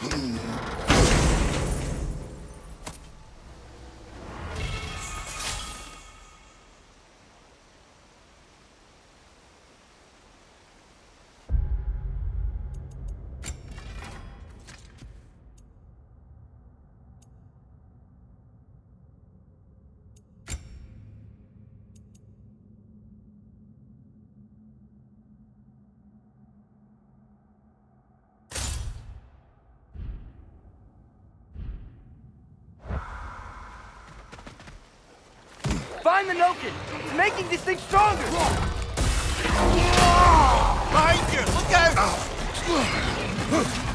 Hmm. Find the Nokin! It's making this thing stronger! Behind you! Look out! Ah.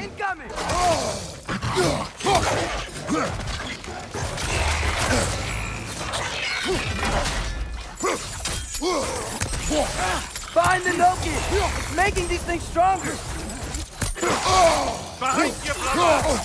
Incoming! Find the Nokin! It's making these things stronger! Behind you, brother!